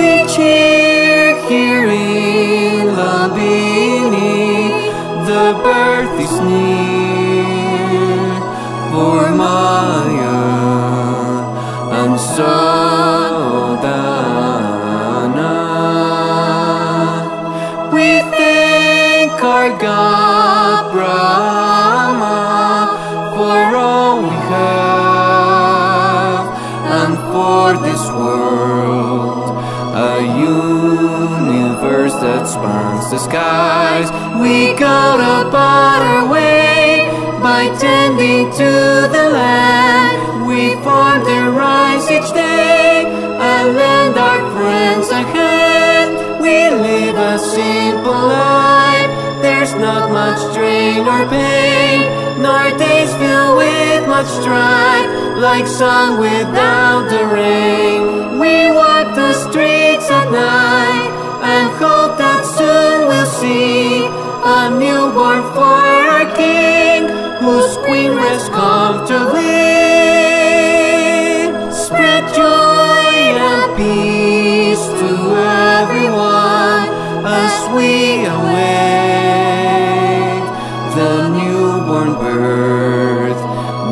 we cheer, hearing Lumbini, the birth is near for Maya and Suddhodana. We thank our God. Universe that spans the skies. We go about our way by tending to the land. We farm the rice each day and lend our friends a hand. We live a simple life. There's not much strain or pain, nor days filled with much strife, like sun without the newborn for our King, whose queen rests comfortably. Spread joy and peace to everyone as we await the newborn birth.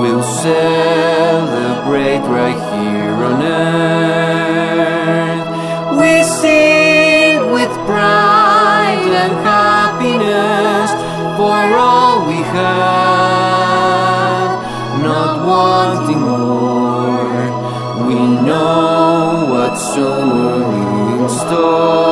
We'll celebrate right here on earth. Have, not wanting more. We know what's soon in store.